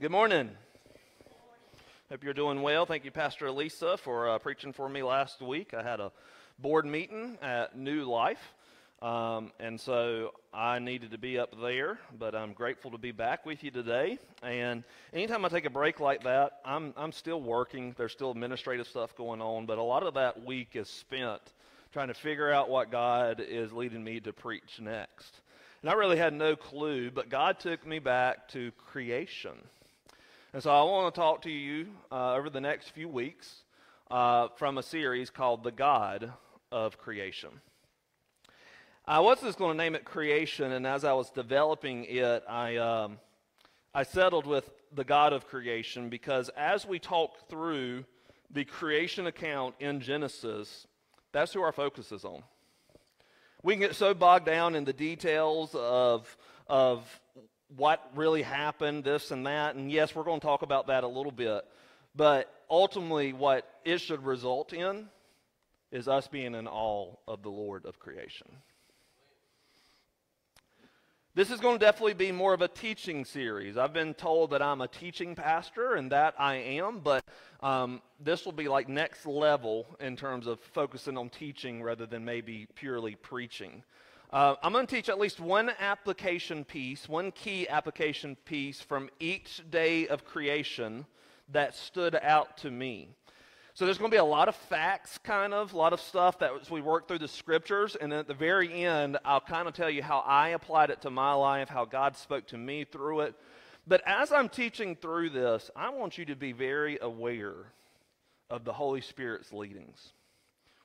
Good morning. Hope you're doing well. Thank you, Pastor Elisa, for uh, preaching for me last week. I had a board meeting at New Life, um, and so I needed to be up there, but I'm grateful to be back with you today. And anytime I take a break like that, I'm, I'm still working. There's still administrative stuff going on, but a lot of that week is spent trying to figure out what God is leading me to preach next. And I really had no clue, but God took me back to creation. And so I want to talk to you uh, over the next few weeks uh, from a series called The God of Creation. I was just going to name it Creation, and as I was developing it, I, um, I settled with the God of Creation because as we talk through the creation account in Genesis, that's who our focus is on. We can get so bogged down in the details of, of what really happened, this and that. And yes, we're going to talk about that a little bit. But ultimately, what it should result in is us being in awe of the Lord of creation. This is going to definitely be more of a teaching series. I've been told that I'm a teaching pastor, and that I am, but um, this will be like next level in terms of focusing on teaching rather than maybe purely preaching. Uh, I'm going to teach at least one application piece, one key application piece from each day of creation that stood out to me. So there's going to be a lot of facts, kind of, a lot of stuff that as we work through the scriptures, and then at the very end, I'll kind of tell you how I applied it to my life, how God spoke to me through it. But as I'm teaching through this, I want you to be very aware of the Holy Spirit's leadings.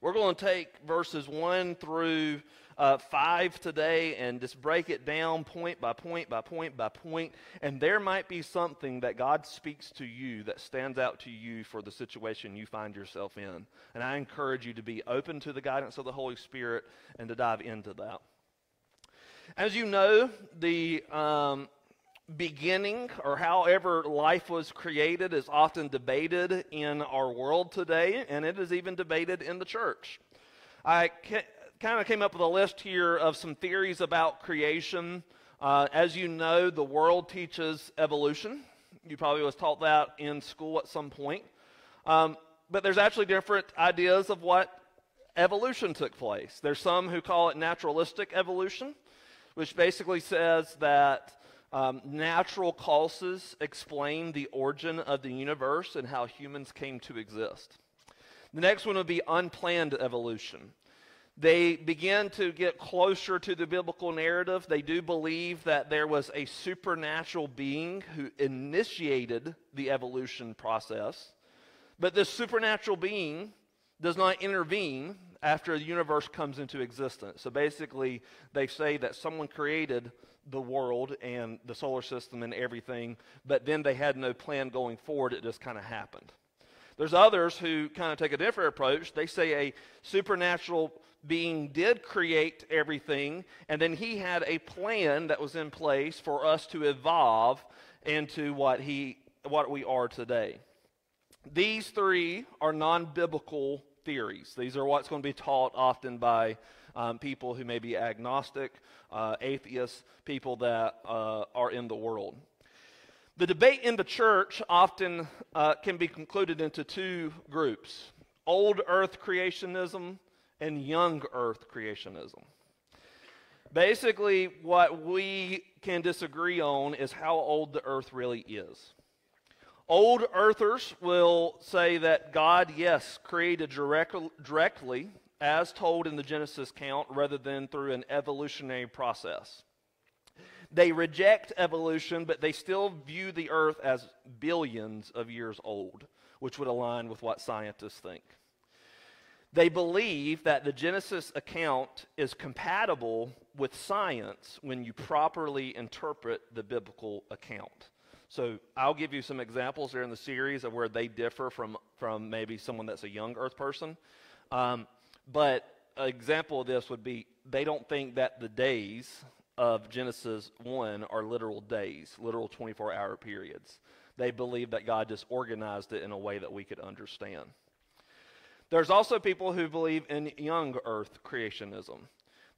We're going to take verses 1 through uh, 5 today and just break it down point by point by point by point. And there might be something that God speaks to you that stands out to you for the situation you find yourself in. And I encourage you to be open to the guidance of the Holy Spirit and to dive into that. As you know, the um, beginning or however life was created is often debated in our world today, and it is even debated in the church. I kind of came up with a list here of some theories about creation. Uh, as you know, the world teaches evolution. You probably was taught that in school at some point. Um, but there's actually different ideas of what evolution took place. There's some who call it naturalistic evolution, which basically says that um, natural causes explain the origin of the universe and how humans came to exist. The next one would be unplanned evolution. They begin to get closer to the biblical narrative. They do believe that there was a supernatural being who initiated the evolution process. But this supernatural being does not intervene after the universe comes into existence. So basically, they say that someone created the world and the solar system and everything, but then they had no plan going forward. It just kind of happened. There's others who kind of take a different approach. They say a supernatural being did create everything, and then he had a plan that was in place for us to evolve into what he what we are today. These three are non-biblical theories. These are what's going to be taught often by um, people who may be agnostic, uh, atheists, people that uh, are in the world. The debate in the church often uh, can be concluded into two groups old earth creationism and young earth creationism. Basically, what we can disagree on is how old the earth really is. Old earthers will say that God, yes, created direct, directly as told in the Genesis count rather than through an evolutionary process. They reject evolution, but they still view the earth as billions of years old, which would align with what scientists think. They believe that the Genesis account is compatible with science when you properly interpret the biblical account. So I'll give you some examples in the series of where they differ from, from maybe someone that's a young earth person. Um, but an example of this would be they don't think that the days of Genesis 1 are literal days, literal 24 hour periods. They believe that God just organized it in a way that we could understand. There's also people who believe in young earth creationism.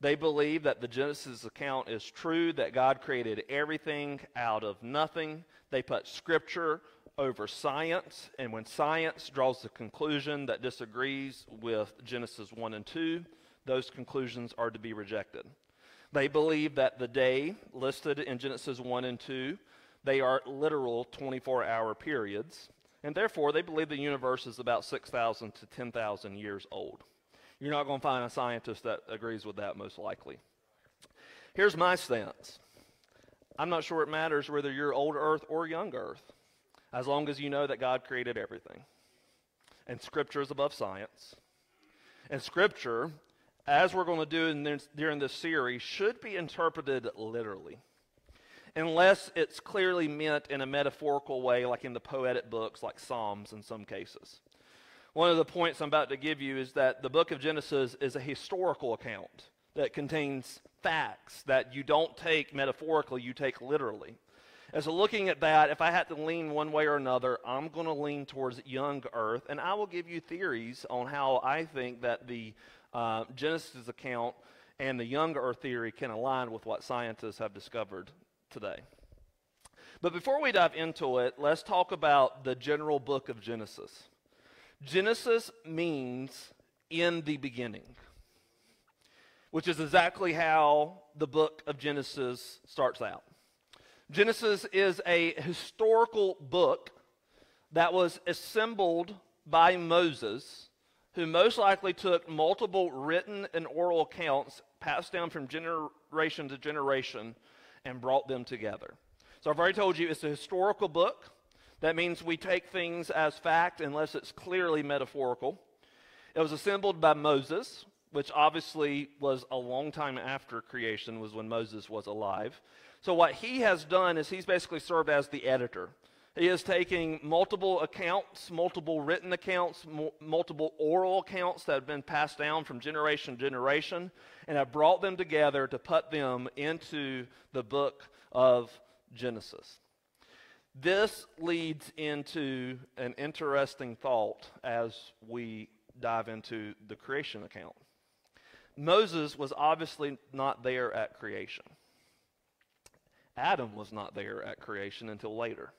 They believe that the Genesis account is true, that God created everything out of nothing. They put Scripture over science, and when science draws the conclusion that disagrees with Genesis 1 and 2, those conclusions are to be rejected. They believe that the day listed in Genesis 1 and 2, they are literal 24-hour periods, and therefore they believe the universe is about 6,000 to 10,000 years old. You're not going to find a scientist that agrees with that most likely. Here's my stance. I'm not sure it matters whether you're old earth or young earth as long as you know that God created everything. And Scripture is above science. And Scripture, as we're going to do this, during this series, should be interpreted literally, unless it's clearly meant in a metaphorical way, like in the poetic books, like Psalms in some cases. One of the points I'm about to give you is that the book of Genesis is a historical account that contains facts that you don't take metaphorically, you take literally. And so, looking at that, if I had to lean one way or another, I'm going to lean towards young earth, and I will give you theories on how I think that the uh, Genesis account and the young earth theory can align with what scientists have discovered today. But before we dive into it, let's talk about the general book of Genesis. Genesis means in the beginning, which is exactly how the book of Genesis starts out. Genesis is a historical book that was assembled by Moses, who most likely took multiple written and oral accounts passed down from generation to generation and brought them together. So I've already told you it's a historical book. That means we take things as fact unless it's clearly metaphorical. It was assembled by Moses, which obviously was a long time after creation, was when Moses was alive. So, what he has done is he's basically served as the editor. He is taking multiple accounts, multiple written accounts, multiple oral accounts that have been passed down from generation to generation, and have brought them together to put them into the book of Genesis. This leads into an interesting thought as we dive into the creation account. Moses was obviously not there at creation. Adam was not there at creation until later.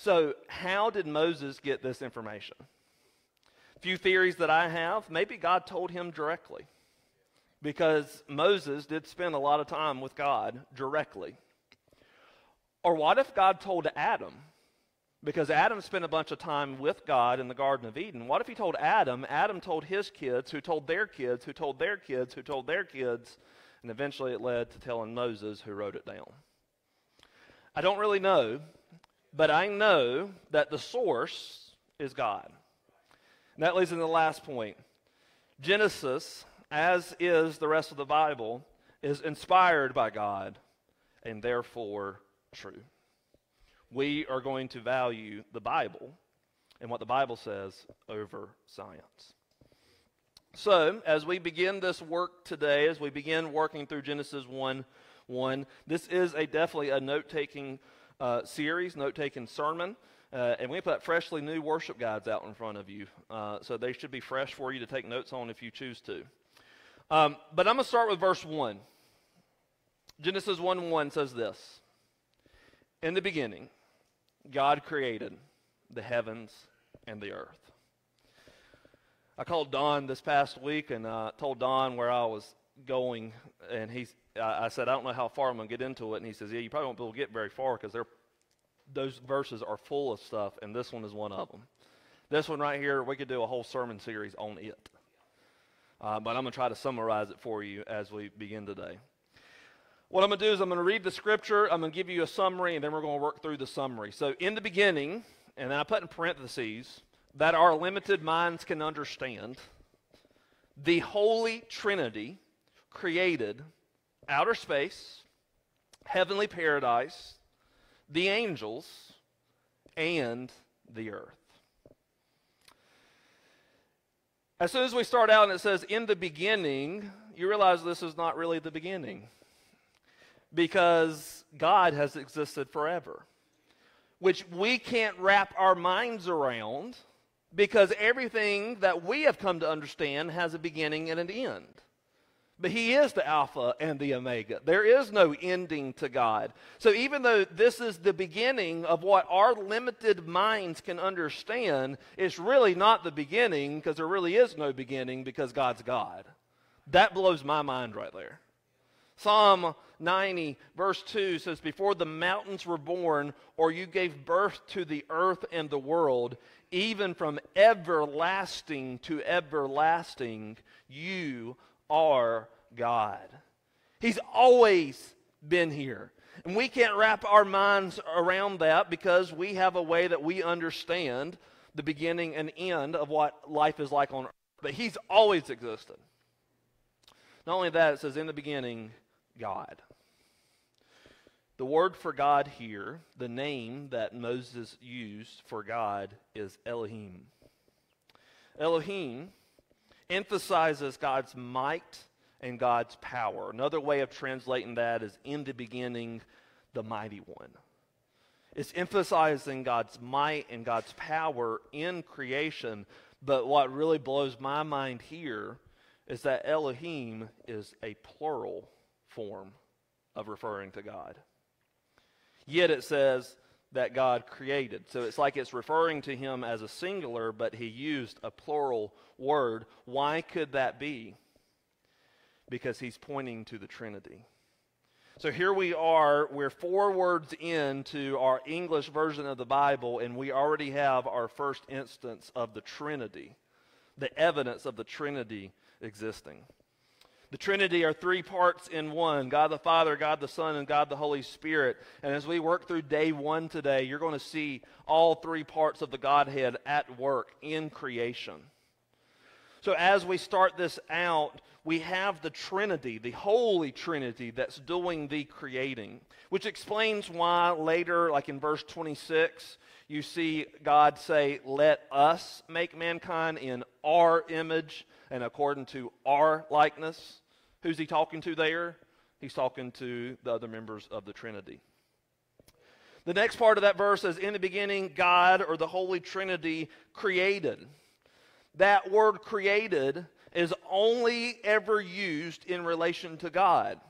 So, how did Moses get this information? A few theories that I have. Maybe God told him directly because Moses did spend a lot of time with God directly. Or what if God told Adam? Because Adam spent a bunch of time with God in the Garden of Eden. What if he told Adam? Adam told his kids, who told their kids, who told their kids, who told their kids, and eventually it led to telling Moses who wrote it down. I don't really know, but I know that the source is God. And that leads into the last point. Genesis, as is the rest of the Bible, is inspired by God and therefore true. We are going to value the Bible and what the Bible says over science. So, as we begin this work today, as we begin working through Genesis 1 1, this is a definitely a note taking uh, series, note taking sermon. Uh, and we put freshly new worship guides out in front of you. Uh, so they should be fresh for you to take notes on if you choose to. Um, but I'm going to start with verse 1. Genesis 1 1 says this In the beginning, God created the heavens and the earth. I called Don this past week and uh, told Don where I was going, and he, I, I said, I don't know how far I'm going to get into it, and he says, Yeah, you probably won't be able to get very far because there those verses are full of stuff, and this one is one of them. This one right here, we could do a whole sermon series on it. Uh, but I'm going to try to summarize it for you as we begin today. What I'm going to do is I'm going to read the scripture, I'm going to give you a summary, and then we're going to work through the summary. So, in the beginning, and then I put in parentheses, that our limited minds can understand, the Holy Trinity created outer space, heavenly paradise, the angels, and the earth. As soon as we start out and it says, in the beginning, you realize this is not really the beginning because God has existed forever, which we can't wrap our minds around because everything that we have come to understand has a beginning and an end. But he is the Alpha and the Omega. There is no ending to God. So even though this is the beginning of what our limited minds can understand, it's really not the beginning because there really is no beginning because God's God. That blows my mind right there. Psalm 90, verse 2 says, Before the mountains were born, or you gave birth to the earth and the world, even from everlasting to everlasting, you are God. He's always been here. And we can't wrap our minds around that because we have a way that we understand the beginning and end of what life is like on earth. But He's always existed. Not only that, it says, in the beginning, God. The word for God here, the name that Moses used for God, is Elohim. Elohim emphasizes God's might and God's power. Another way of translating that is in the beginning, the mighty one. It's emphasizing God's might and God's power in creation. But what really blows my mind here is that Elohim is a plural form of referring to God. Yet it says that God created. So it's like it's referring to him as a singular, but he used a plural word. Why could that be? because he's pointing to the Trinity. So here we are, we're four words into our English version of the Bible, and we already have our first instance of the Trinity, the evidence of the Trinity existing. The Trinity are three parts in one God the Father, God the Son, and God the Holy Spirit. And as we work through day one today, you're going to see all three parts of the Godhead at work in creation. So as we start this out, we have the Trinity, the Holy Trinity, that's doing the creating, which explains why later, like in verse 26, you see God say, Let us make mankind in our image and according to our likeness. Who's he talking to there? He's talking to the other members of the Trinity. The next part of that verse says, In the beginning, God or the Holy Trinity created. That word created is only ever used in relation to God.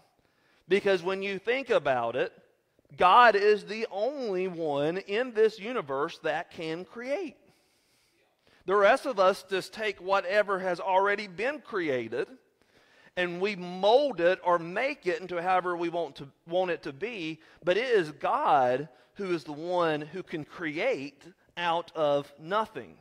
Because when you think about it, God is the only one in this universe that can create. The rest of us just take whatever has already been created and we mold it or make it into however we want, to, want it to be, but it is God who is the one who can create out of nothing.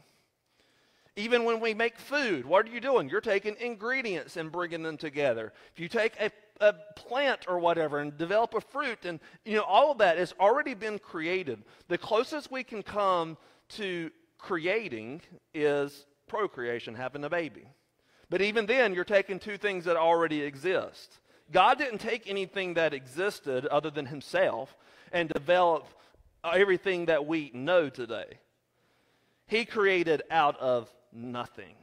Even when we make food, what are you doing? You're taking ingredients and bringing them together. If you take a, a plant or whatever and develop a fruit, and you know all of that has already been created. The closest we can come to creating is procreation, having a baby. But even then, you're taking two things that already exist. God didn't take anything that existed other than Himself and develop everything that we know today. He created out of nothing.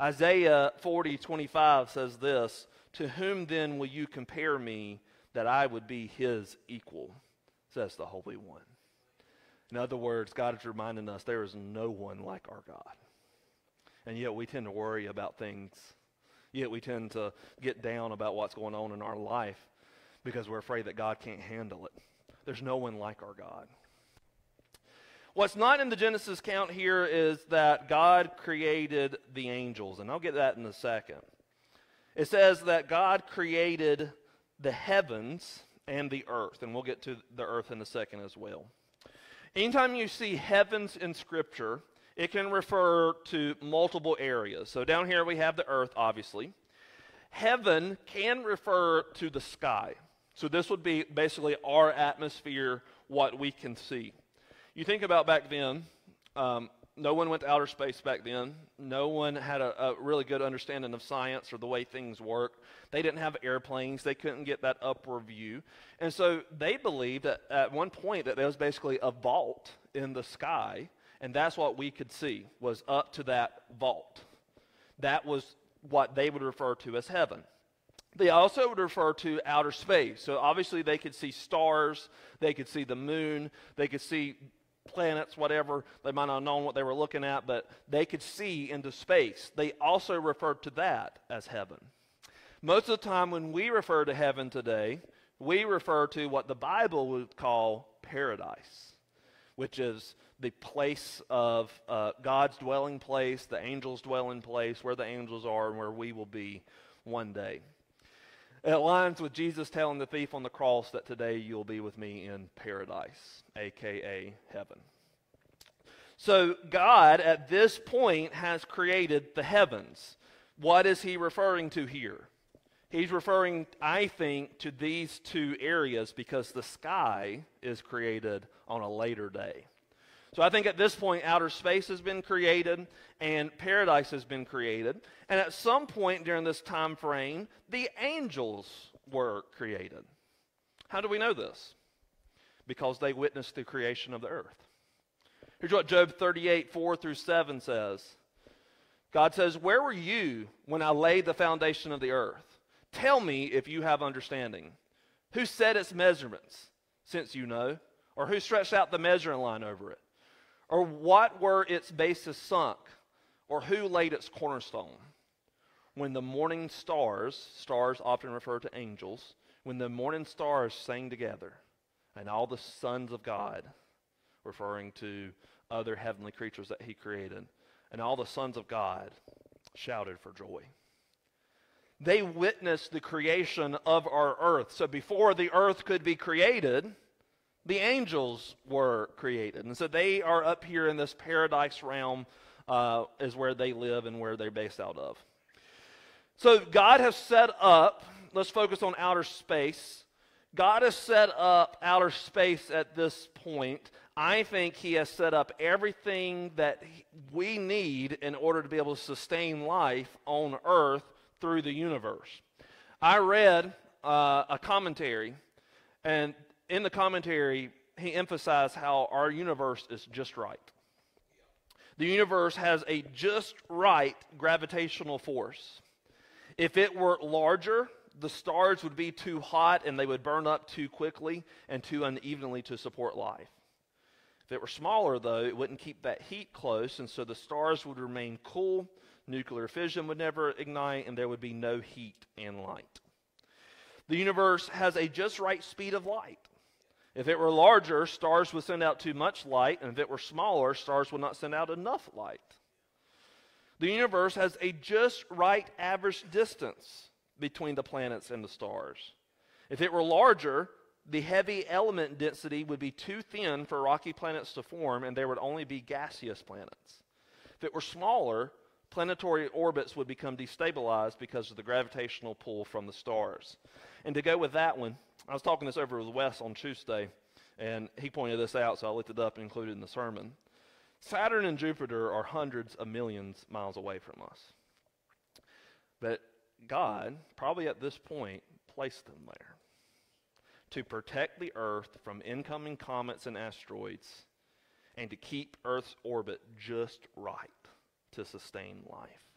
Isaiah 40, 25 says this To whom then will you compare me that I would be his equal? Says the Holy One. In other words, God is reminding us there is no one like our God. And yet we tend to worry about things. Yet we tend to get down about what's going on in our life because we're afraid that God can't handle it. There's no one like our God. What's not in the Genesis count here is that God created the angels, and I'll get that in a second. It says that God created the heavens and the earth, and we'll get to the earth in a second as well. Anytime you see heavens in Scripture, it can refer to multiple areas. So down here we have the earth, obviously. Heaven can refer to the sky. So this would be basically our atmosphere, what we can see. You think about back then, um, no one went to outer space back then. No one had a, a, really good understanding of science or the way things work. They didn't have airplanes. They couldn't get that upward view. And so they believed that at one point that there was basically a vault in the sky, and that's what we could see was up to that vault. That was what they would refer to as heaven. They also would refer to outer space. So obviously they could see stars, they could see the moon, they could see planets, whatever. They might not have known what they were looking at, but they could see into space. They also referred to that as heaven. Most of the time, when we refer to heaven today, we refer to what the Bible would call paradise, which is the place of uh, God's dwelling place, the angels' dwelling place, where the angels are, and where we will be one day. It aligns with Jesus telling the thief on the cross that today you'll be with me in paradise, aka heaven. So, God at this point has created the heavens. What is he referring to here? He's referring, I think, to these two areas because the sky is created on a later day. So I think at this point, outer space has been created and paradise has been created. And at some point during this time frame, the angels were created. How do we know this? Because they witnessed the creation of the earth. Here's what Job 38, 4 through 7 says God says, Where were you when I laid the foundation of the earth? Tell me if you have understanding. Who set its measurements, since you know? Or who stretched out the measuring line over it? Or what were its bases sunk? Or who laid its cornerstone? When the morning stars, stars often refer to angels, when the morning stars sang together, and all the sons of God, referring to other heavenly creatures that he created, and all the sons of God shouted for joy. They witnessed the creation of our earth. So before the earth could be created, the angels were created. And so they are up here in this paradise realm, uh, is where they live and where they're based out of. So God has set up, let's focus on outer space. God has set up outer space at this point. I think He has set up everything that we need in order to be able to sustain life on earth through the universe. I read uh, a commentary, and in the commentary, he emphasized how our universe is just right. The universe has a just right gravitational force. If it were larger, the stars would be too hot and they would burn up too quickly and too unevenly to support life. If it were smaller, though, it wouldn't keep that heat close, and so the stars would remain cool, nuclear fission would never ignite, and there would be no heat and light. The universe has a just right speed of light. If it were larger, stars would send out too much light, and if it were smaller, stars would not send out enough light. The universe has a just right average distance between the planets and the stars. If it were larger, the heavy element density would be too thin for rocky planets to form, and there would only be gaseous planets. If it were smaller, planetary orbits would become destabilized because of the gravitational pull from the stars. And to go with that one, I was talking this over with Wes on Tuesday, and he pointed this out, so I looked it up and included in the sermon. Saturn and Jupiter are hundreds of millions miles away from us. But God, probably at this point, placed them there to protect the Earth from incoming comets and asteroids and to keep Earth's orbit just right to sustain life.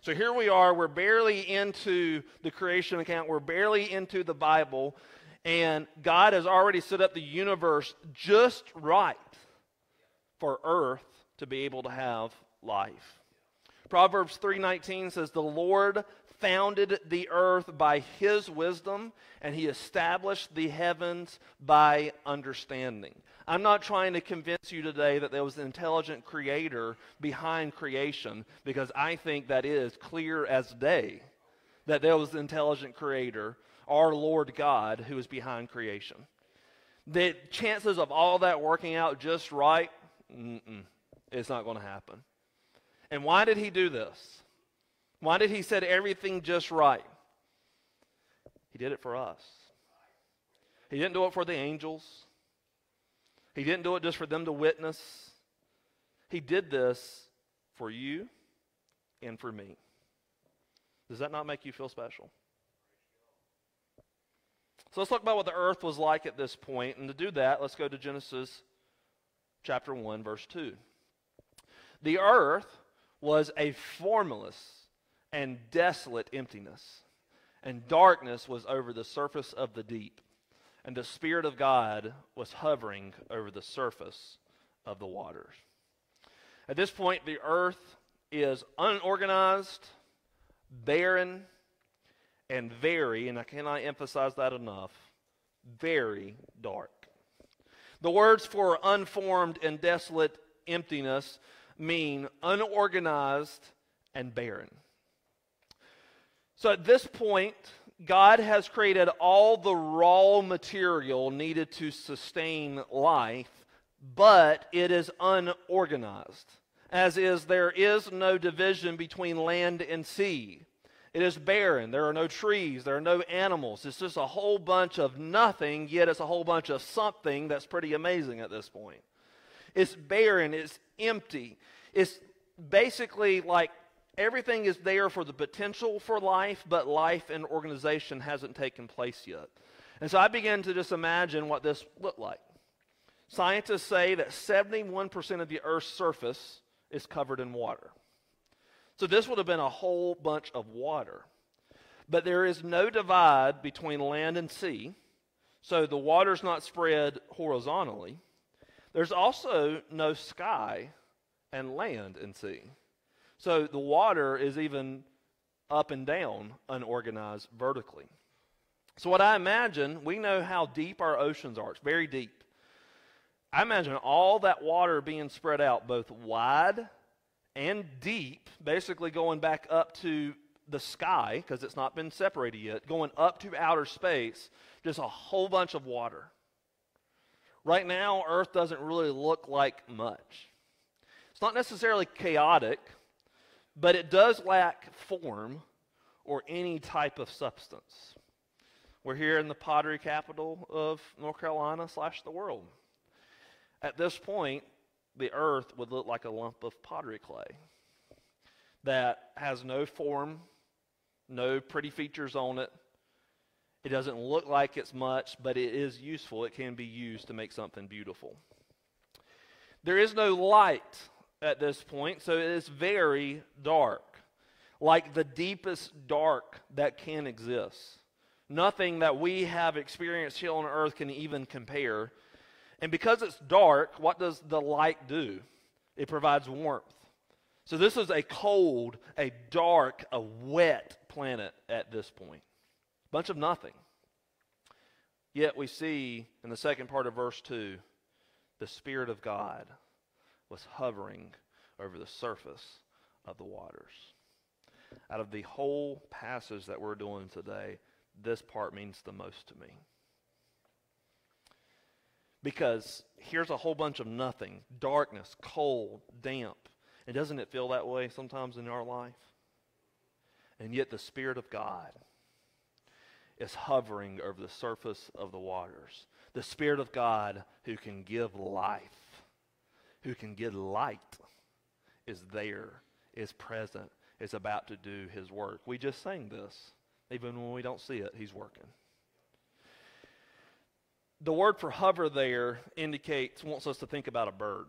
So here we are, we're barely into the creation account, we're barely into the Bible, and God has already set up the universe just right for earth to be able to have life. Proverbs 3:19 says the Lord founded the earth by his wisdom and he established the heavens by understanding. I'm not trying to convince you today that there was an intelligent creator behind creation because I think that is clear as day that there was an intelligent creator, our Lord God, who is behind creation. The chances of all that working out just right, it's not going to happen. And why did he do this? Why did he set everything just right? He did it for us. He didn't do it for the angels. He didn't do it just for them to witness. He did this for you and for me. Does that not make you feel special? So let's talk about what the earth was like at this point. And to do that, let's go to Genesis chapter 1, verse 2. The earth was a formless and desolate emptiness, and darkness was over the surface of the deep, and the Spirit of God was hovering over the surface of the waters. At this point, the earth is unorganized, barren, and very, and I cannot emphasize that enough, very dark. The words for unformed and desolate emptiness mean unorganized and barren. So at this point, God has created all the raw material needed to sustain life, but it is unorganized. As is, there is no division between land and sea. It is barren. There are no trees. There are no animals. It's just a whole bunch of nothing, yet it's a whole bunch of something that's pretty amazing at this point. It's barren. It's empty. It's basically like everything is there for the potential for life, but life and organization hasn't taken place yet. And so I began to just imagine what this looked like. Scientists say that 71% of the Earth's surface is covered in water. So this would have been a whole bunch of water. But there is no divide between land and sea, so the water's not spread horizontally. There's also no sky and land and sea. So the water is even up and down, unorganized vertically. So, what I imagine, we know how deep our oceans are. It's very deep. I imagine all that water being spread out both wide and deep, basically going back up to the sky, because it's not been separated yet, going up to outer space, just a whole bunch of water. Right now, Earth doesn't really look like much. It's not necessarily chaotic, but it does lack form or any type of substance. We're here in the pottery capital of North Carolina slash the world. At this point, the earth would look like a lump of pottery clay that has no form, no pretty features on it. It doesn't look like it's much, but it is useful. It can be used to make something beautiful. There is no light at this point, so it is very dark, like the deepest dark that can exist. Nothing that we have experienced here on earth can even compare and because it's dark, what does the light do? It provides warmth. So this is a cold, a dark, a wet planet at this point. Bunch of nothing. Yet we see in the second part of verse 2 the Spirit of God was hovering over the surface of the waters. Out of the whole passage that we're doing today, this part means the most to me. Because here's a whole bunch of nothing darkness, cold, damp. And doesn't it feel that way sometimes in our life? And yet the Spirit of God is hovering over the surface of the waters. The Spirit of God who can give life, who can give light, is there, is present, is about to do his work. We just sang this. Even when we don't see it, he's working the word for hover there indicates, wants us to think about a bird.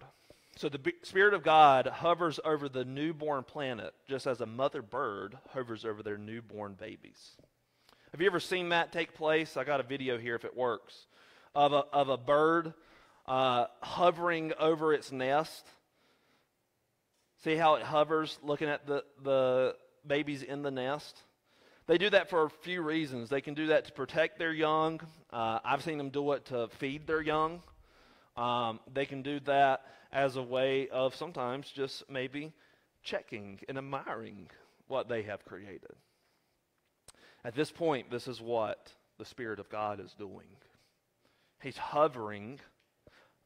So the Spirit of God hovers over the newborn planet, just as a mother bird hovers over their newborn babies. Have you ever seen that take place? I got a video here if it works of a, of a bird uh, hovering over its nest. See how it hovers looking at the, the babies in the nest? They do that for a few reasons. They can do that to protect their young. Uh, I've seen them do it to feed their young. Um, they can do that as a way of sometimes just maybe checking and admiring what they have created. At this point, this is what the Spirit of God is doing. He's hovering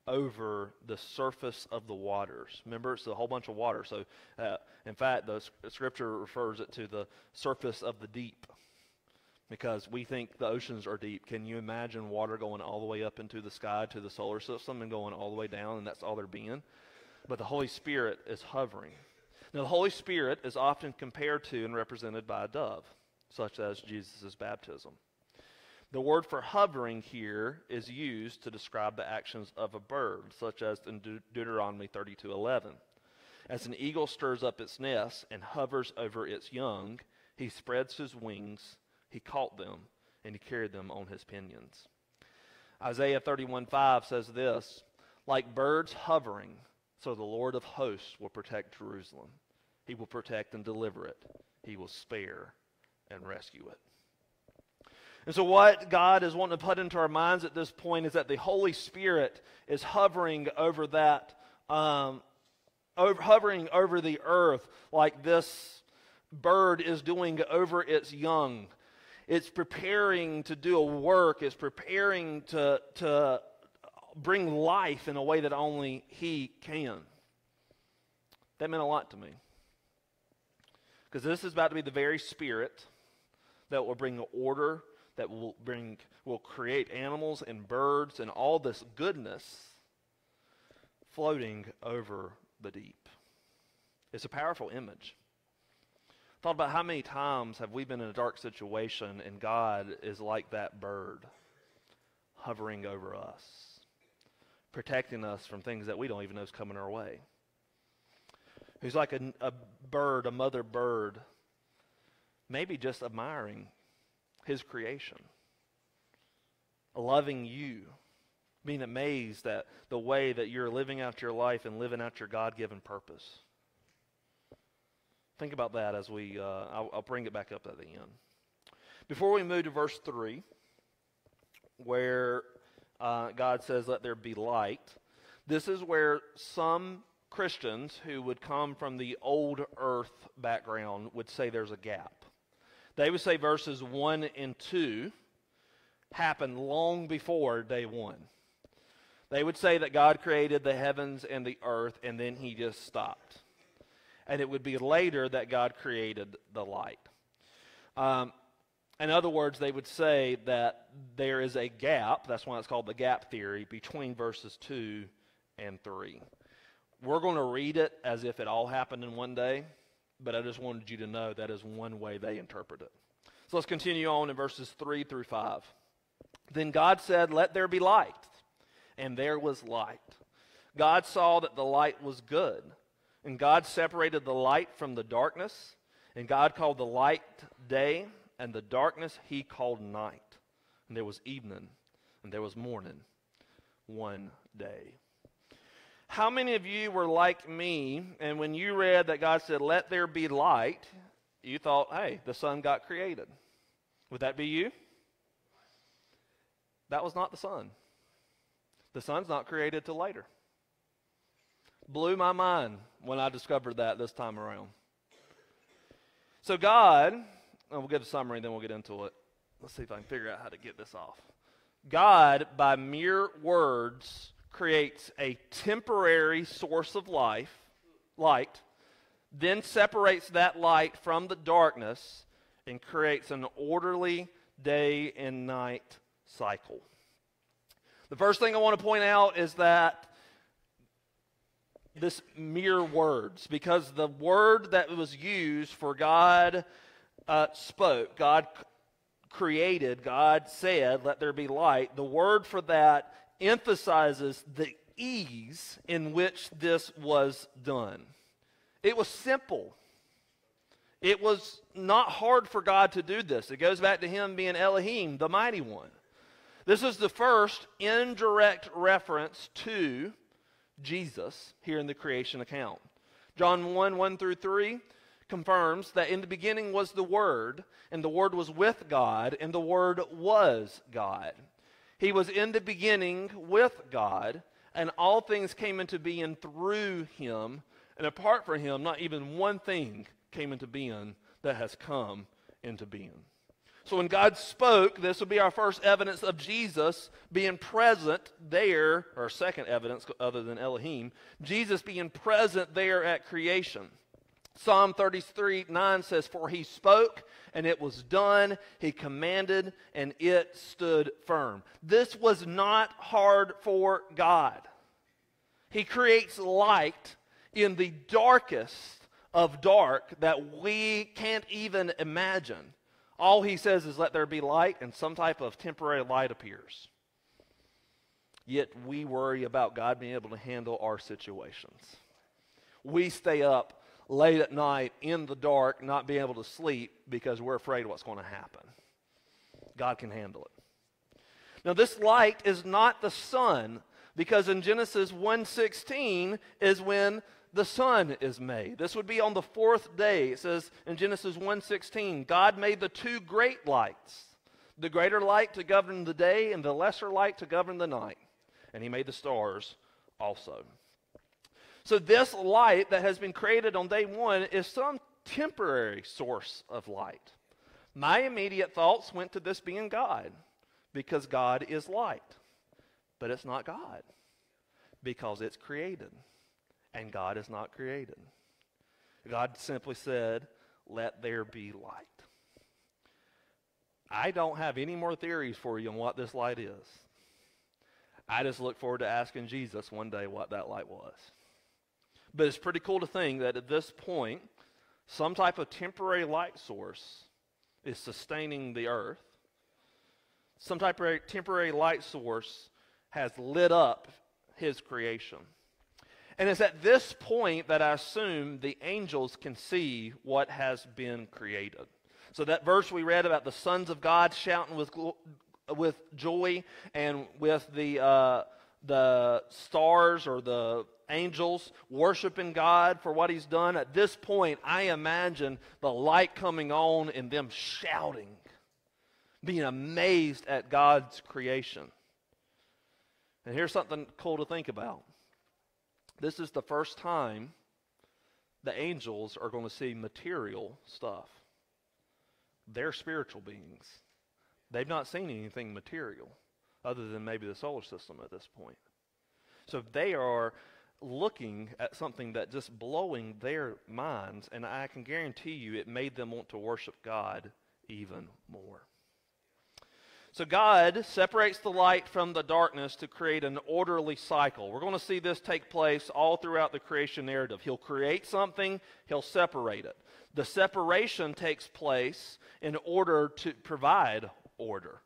over the surface of the waters. Remember, it's a whole bunch of water. So, uh, in fact, the scripture refers it to the surface of the deep because we think the oceans are deep. Can you imagine water going all the way up into the sky to the solar system and going all the way down, and that's all there being? But the Holy Spirit is hovering. Now, the Holy Spirit is often compared to and represented by a dove, such as Jesus' baptism. The word for hovering here is used to describe the actions of a bird, such as in De- Deuteronomy 32:11. As an eagle stirs up its nest and hovers over its young, he spreads his wings, he caught them, and he carried them on his pinions. Isaiah 31:5 says this, like birds hovering, so the Lord of hosts will protect Jerusalem. He will protect and deliver it. He will spare and rescue it. And so, what God is wanting to put into our minds at this point is that the Holy Spirit is hovering over that, um, over, hovering over the earth like this bird is doing over its young. It's preparing to do a work, it's preparing to, to bring life in a way that only He can. That meant a lot to me. Because this is about to be the very Spirit that will bring order that will bring will create animals and birds and all this goodness floating over the deep. It's a powerful image. Thought about how many times have we been in a dark situation and God is like that bird hovering over us, protecting us from things that we don't even know is coming our way. Who's like a, a bird, a mother bird, maybe just admiring his creation, loving you, being amazed at the way that you're living out your life and living out your God given purpose. Think about that as we, uh, I'll, I'll bring it back up at the end. Before we move to verse 3, where uh, God says, Let there be light, this is where some Christians who would come from the old earth background would say there's a gap. They would say verses 1 and 2 happened long before day 1. They would say that God created the heavens and the earth and then he just stopped. And it would be later that God created the light. Um, in other words, they would say that there is a gap, that's why it's called the gap theory, between verses 2 and 3. We're going to read it as if it all happened in one day but I just wanted you to know that is one way they interpret it. So let's continue on in verses 3 through 5. Then God said, Let there be light. And there was light. God saw that the light was good. And God separated the light from the darkness. And God called the light day, and the darkness he called night. And there was evening, and there was morning, one day. How many of you were like me, and when you read that God said, Let there be light, you thought, Hey, the sun got created? Would that be you? That was not the sun. The sun's not created till later. Blew my mind when I discovered that this time around. So, God, we'll get a summary, then we'll get into it. Let's see if I can figure out how to get this off. God, by mere words, creates a temporary source of life, light, then separates that light from the darkness and creates an orderly day and night cycle. The first thing I want to point out is that this mere words, because the word that was used for God uh, spoke, God created, God said, let there be light, the word for that emphasizes the ease in which this was done. It was simple. It was not hard for God to do this. It goes back to Him being Elohim, the mighty one. This is the first indirect reference to Jesus here in the creation account. John 1 1 through 3 confirms that in the beginning was the Word, and the Word was with God, and the Word was God. He was in the beginning with God, and all things came into being through him. And apart from him, not even one thing came into being that has come into being. So when God spoke, this would be our first evidence of Jesus being present there, or second evidence other than Elohim, Jesus being present there at creation. Psalm 33 9 says, For he spoke and it was done. He commanded and it stood firm. This was not hard for God. He creates light in the darkest of dark that we can't even imagine. All he says is, Let there be light, and some type of temporary light appears. Yet we worry about God being able to handle our situations. We stay up late at night in the dark, not being able to sleep because we're afraid of what's going to happen. God can handle it. Now this light is not the sun because in Genesis 1:16 is when the sun is made. This would be on the fourth day. It says in Genesis 1:16, God made the two great lights, the greater light to govern the day, and the lesser light to govern the night. And he made the stars also. So, this light that has been created on day one is some temporary source of light. My immediate thoughts went to this being God, because God is light. But it's not God, because it's created, and God is not created. God simply said, Let there be light. I don't have any more theories for you on what this light is. I just look forward to asking Jesus one day what that light was. But it's pretty cool to think that at this point, some type of temporary light source is sustaining the earth. Some type of temporary light source has lit up his creation. And it's at this point that I assume the angels can see what has been created. So that verse we read about the sons of God shouting with, with joy and with the, uh, the stars or the angels worshiping God for what he's done, at this point, I imagine the light coming on and them shouting, being amazed at God's creation. And here's something cool to think about. This is the first time the angels are going to see material stuff. They're spiritual beings. They've not seen anything material other than maybe the solar system at this point. So they are looking at something that just blowing their minds, and I can guarantee you it made them want to worship God even more. So God separates the light from the darkness to create an orderly cycle. We're going to see this take place all throughout the creation narrative. He'll create something, he'll separate it. The separation takes place in order to provide order.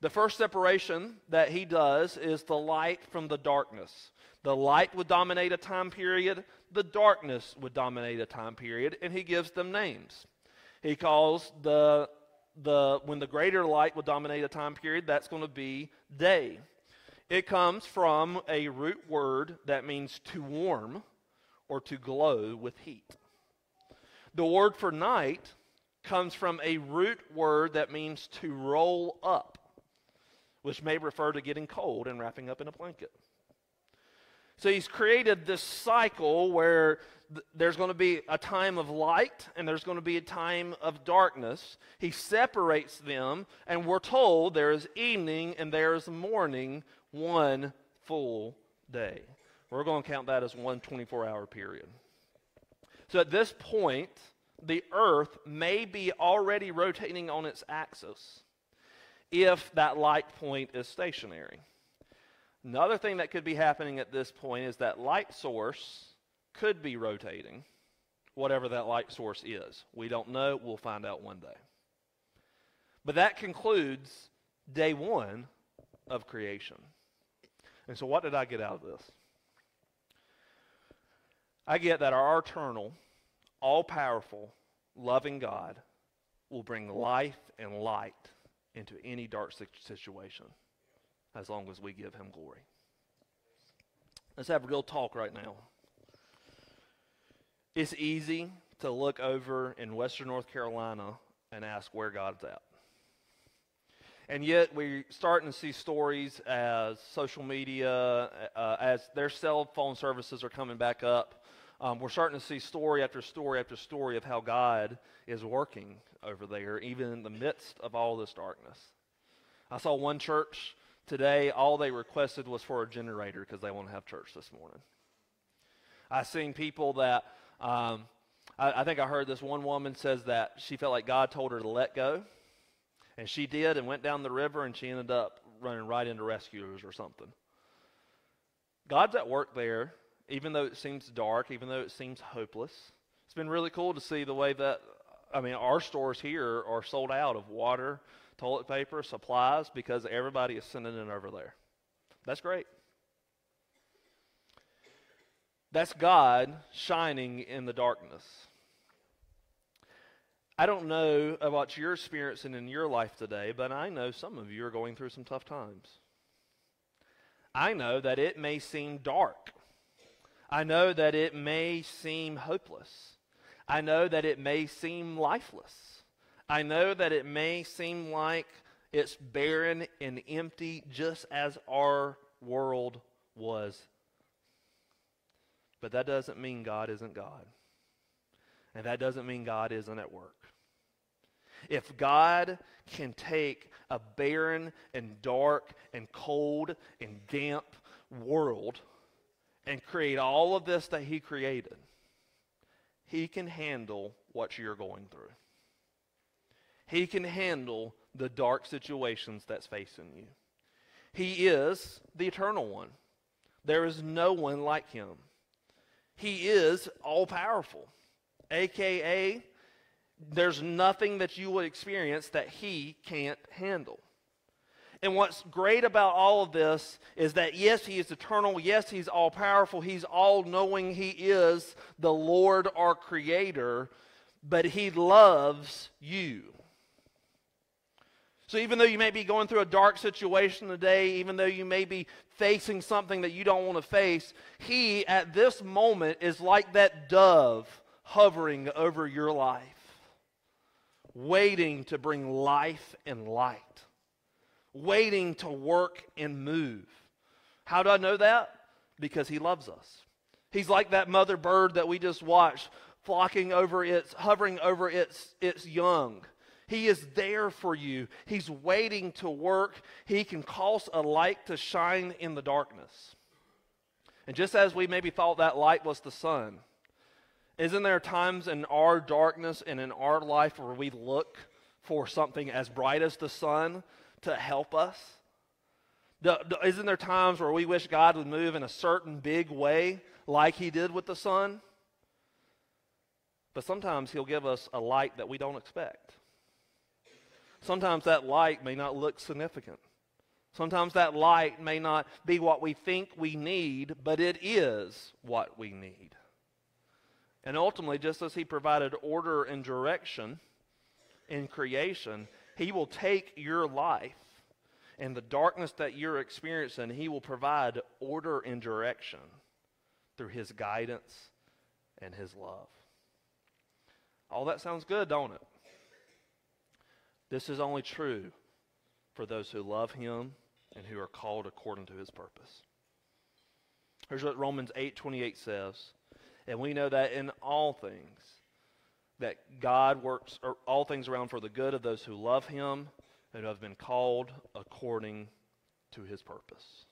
The first separation that he does is the light from the darkness. The light would dominate a time period, the darkness would dominate a time period, and he gives them names. He calls the the when the greater light will dominate a time period, that's going to be day. It comes from a root word that means to warm or to glow with heat. The word for night comes from a root word that means to roll up, which may refer to getting cold and wrapping up in a blanket. So he's created this cycle where th- there's going to be a time of light and there's going to be a time of darkness. He separates them, and we're told there is evening and there is morning, one full day. We're going to count that as one 24 hour period. So at this point, the earth may be already rotating on its axis if that light point is stationary. Another thing that could be happening at this point is that light source could be rotating, whatever that light source is. We don't know. We'll find out one day. But that concludes day one of creation. And so, what did I get out of this? I get that our eternal, all powerful, loving God will bring life and light into any dark situation as long as we give him glory. Let's have a real talk right now. It's easy to look over in Western North Carolina and ask where God's at. And yet, we're starting to see stories as social media, uh, as their cell phone services are coming back up. Um, we're starting to see story after story after story of how God is working over there, even in the midst of all this darkness. I saw one church Today, all they requested was for a generator because they want to have church this morning. I've seen people that, um, I, I think I heard this one woman says that she felt like God told her to let go. And she did and went down the river and she ended up running right into rescuers or something. God's at work there, even though it seems dark, even though it seems hopeless. It's been really cool to see the way that, I mean, our stores here are sold out of water toilet paper, supplies, because everybody is sending it over there. That's great. That's God shining in the darkness. I don't know about your experiencing in your life today, but I know some of you are going through some tough times. I know that it may seem dark. I know that it may seem hopeless. I know that it may seem lifeless. I know that it may seem like It's barren and empty, just as our world was. But that doesn't mean God isn't God. And that doesn't mean God isn't at work. If God can take a barren and dark and cold and damp world and create all of this that He created, He can handle what you're going through. He can handle the dark situations that's facing you. He is the eternal one. There is no one like him. He is all powerful, aka there's nothing that you will experience that he can't handle. And what's great about all of this is that, yes, he is eternal. Yes, he's all powerful. He's all knowing. He is the Lord, our creator. But he loves you. So even though you may be going through a dark situation today, even though you may be facing something that you don't want to face, he at this moment is like that dove hovering over your life, waiting to bring life and light, waiting to work and move. How do I know that? Because he loves us. He's like that mother bird that we just watched flocking over its hovering over its its young he is there for you. He's waiting to work. He can cause a light to shine in the darkness. And just as we maybe thought that light was the sun, isn't there times in our darkness and in our life where we look for something as bright as the sun to help us? Isn't there times where we wish God would move in a certain big way like he did with the sun? But sometimes he'll give us a light that we don't expect. Sometimes that light may not look significant. Sometimes that light may not be what we think we need, but it is what we need. And ultimately, just as He provided order and direction in creation, He will take your life and the darkness that you're experiencing, He will provide order and direction through His guidance and His love. All that sounds good, don't it? This is only true for those who love him and who are called according to his purpose. Here's what Romans 8:28 says, and we know that in all things that God works er, all things around for the good of those who love him and have been called according to his purpose.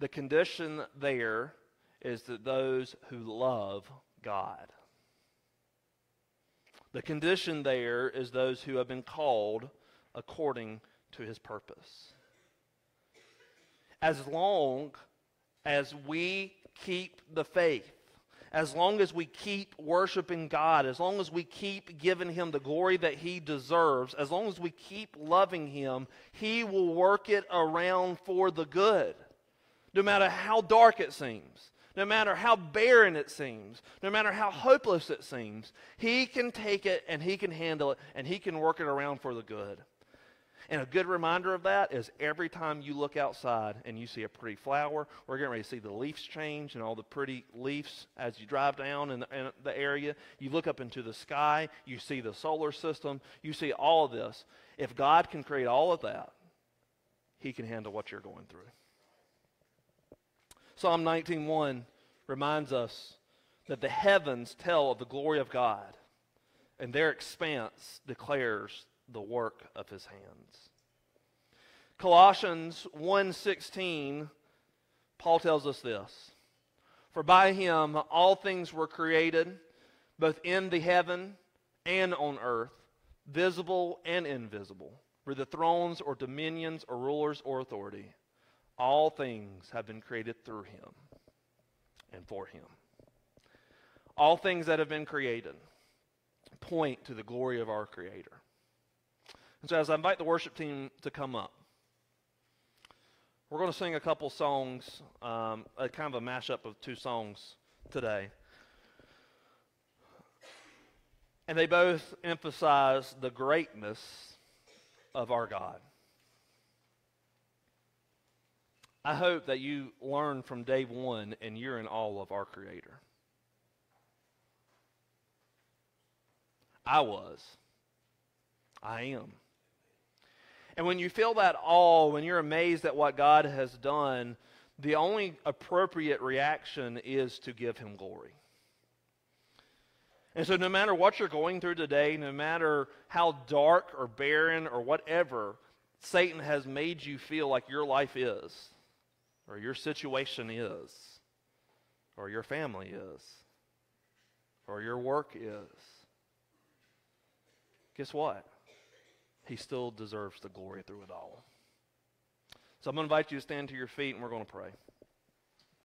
The condition there is that those who love God. The condition there is those who have been called according to his purpose. As long as we keep the faith, as long as we keep worshiping God, as long as we keep giving Him the glory that He deserves, as long as we keep loving Him, He will work it around for the good, no matter how dark it seems no matter how barren it seems, no matter how hopeless it seems, He can take it and He can handle it and He can work it around for the good. And a good reminder of that is every time you look outside and you see a pretty flower, we're getting ready to see the leaves change and all the pretty leaves as you drive down in the, in the area. You look up into the sky, you see the solar system, you see all of this. If God can create all of that, He can handle what you're going through. Psalm 19:1 reminds us that the heavens tell of the glory of God, and their expanse declares the work of his hands. Colossians 1:16 Paul tells us this. For by him all things were created, both in the heaven and on earth, visible and invisible, whether the thrones or dominions or rulers or authority. All things have been created through him and for him. All things that have been created point to the glory of our Creator. And so, as I invite the worship team to come up, we're going to sing a couple songs, um, a kind of a mashup of two songs today. And they both emphasize the greatness of our God. I hope that you learn from day one and you're in awe of our Creator. I was. I am. And when you feel that awe, when you're amazed at what God has done, the only appropriate reaction is to give him glory. And so, no matter what you're going through today, no matter how dark or barren or whatever Satan has made you feel like your life is, or your situation is, or your family is, or your work is, guess what? He still deserves the glory through it all. So I'm going to invite you to stand to your feet and we're going to pray.